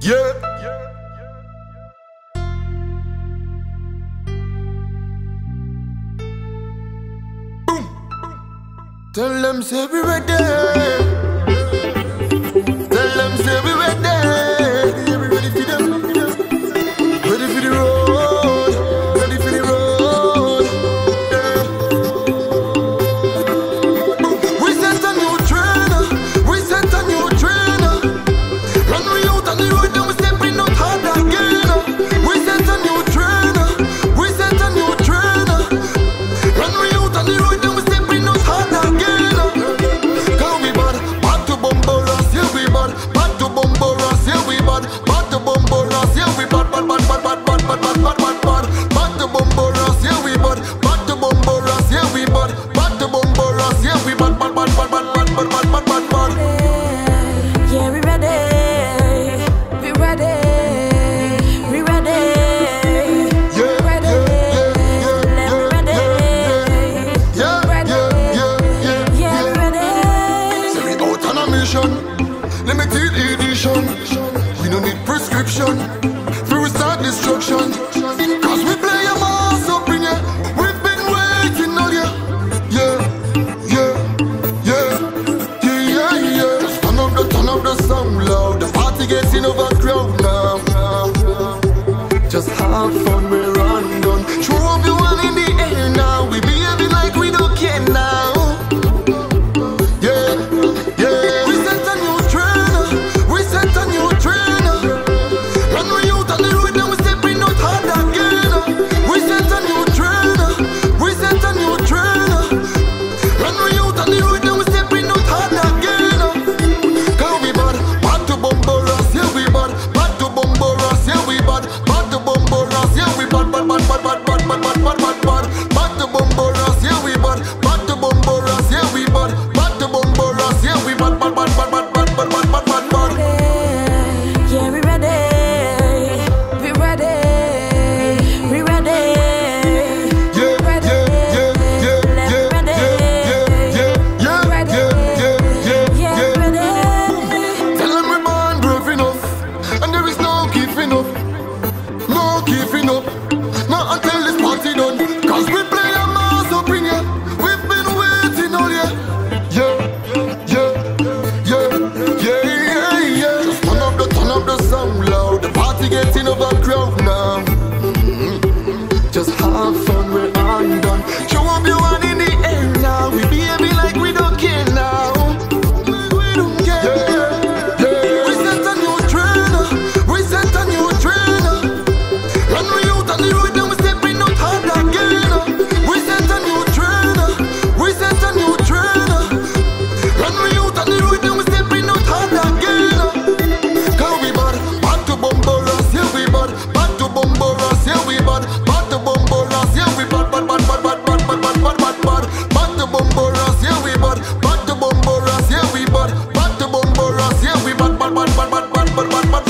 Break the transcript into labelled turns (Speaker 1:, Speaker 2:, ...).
Speaker 1: Yeah. Boom. Tell them say we ready. bad, bad, destruction. Cause we play a mass up in. We've been waiting all year. Yeah, yeah, yeah, yeah, yeah, yeah. Just turn up the, turn up the sound loud. The party getting overcrowded. now. Just have fun. some loud. The party gets bad, bad, bad.